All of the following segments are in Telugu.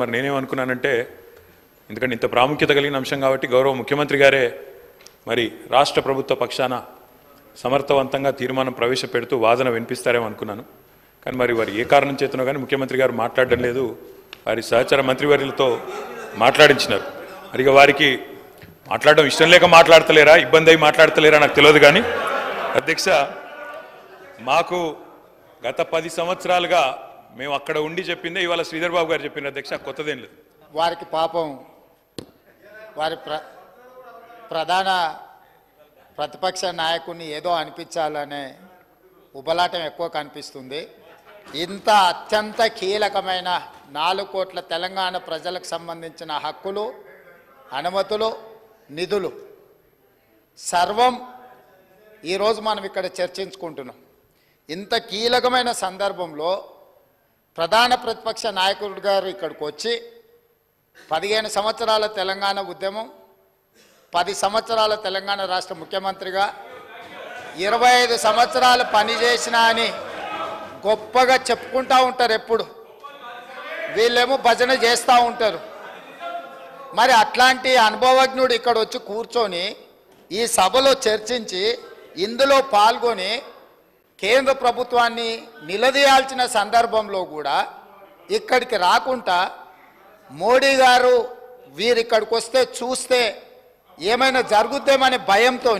మరి నేనేమనుకున్నానంటే ఎందుకంటే ఇంత ప్రాముఖ్యత కలిగిన అంశం కాబట్టి గౌరవ ముఖ్యమంత్రి గారే మరి రాష్ట్ర ప్రభుత్వ పక్షాన సమర్థవంతంగా తీర్మానం ప్రవేశపెడుతూ వాదన వినిపిస్తారేమో అనుకున్నాను కానీ మరి వారు ఏ కారణం చేతనో కానీ ముఖ్యమంత్రి గారు మాట్లాడడం లేదు. వారి సహచర మంత్రివర్యులతో మాట్లాడించినారు. మరి వారికి మాట్లాడడం ఇష్టం లేక మాట్లాడతలేరా ఇబ్బంది అయి మాట్లాడతలేరా నాకు తెలియదు కానీ అధ్యక్ష మాకు గత పది సంవత్సరాలుగా మేము అక్కడ ఉండి చెప్పిందే ఇవాళ శ్రీధర్ బాబు గారు చెప్పిన అధ్యక్ష కొత్తదేం లేదు. వారికి పాపం వారి ప్ర ప్రధాన ప్రతిపక్ష నాయకుడిని ఏదో అనిపించాలనే ఉబలాటం ఎక్కువ కనిపిస్తుంది. ఇంత అత్యంత కీలకమైన నాలుగు కోట్ల తెలంగాణ ప్రజలకు సంబంధించిన హక్కులు అనుమతులు నిధులు సర్వం ఈరోజు మనం ఇక్కడ చర్చించుకుంటున్నాం. ఇంత కీలకమైన సందర్భంలో ప్రధాన ప్రతిపక్ష నాయకుడు గారు ఇక్కడికి వచ్చి పదిహేను సంవత్సరాల తెలంగాణ ఉద్యమం పది సంవత్సరాల తెలంగాణ రాష్ట్ర ముఖ్యమంత్రిగా ఇరవై ఐదు సంవత్సరాలు పనిచేసిన అని గొప్పగా చెప్పుకుంటూ ఉంటారు ఎప్పుడు. వీళ్ళేమో భజన చేస్తూ ఉంటారు. మరి అట్లాంటి అనుభవజ్ఞుడు ఇక్కడ వచ్చి కూర్చొని ఈ సభలో చర్చించి ఇందులో పాల్గొని కేంద్ర ప్రభుత్వాన్ని నిలదీయాల్సిన సందర్భంలో కూడా ఇక్కడికి రాకుండా మోడీ గారు వీరిక్కడికి వస్తే చూస్తే ఏమైనా జరుగుద్దేమనే భయంతో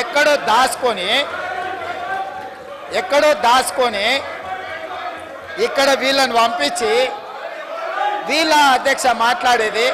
ఎక్కడో దాచుకొని ఎక్కడో దాచుకొని ఇక్కడ వీళ్ళని పంపించి వీళ్ళ అధ్యక్ష మాట్లాడేది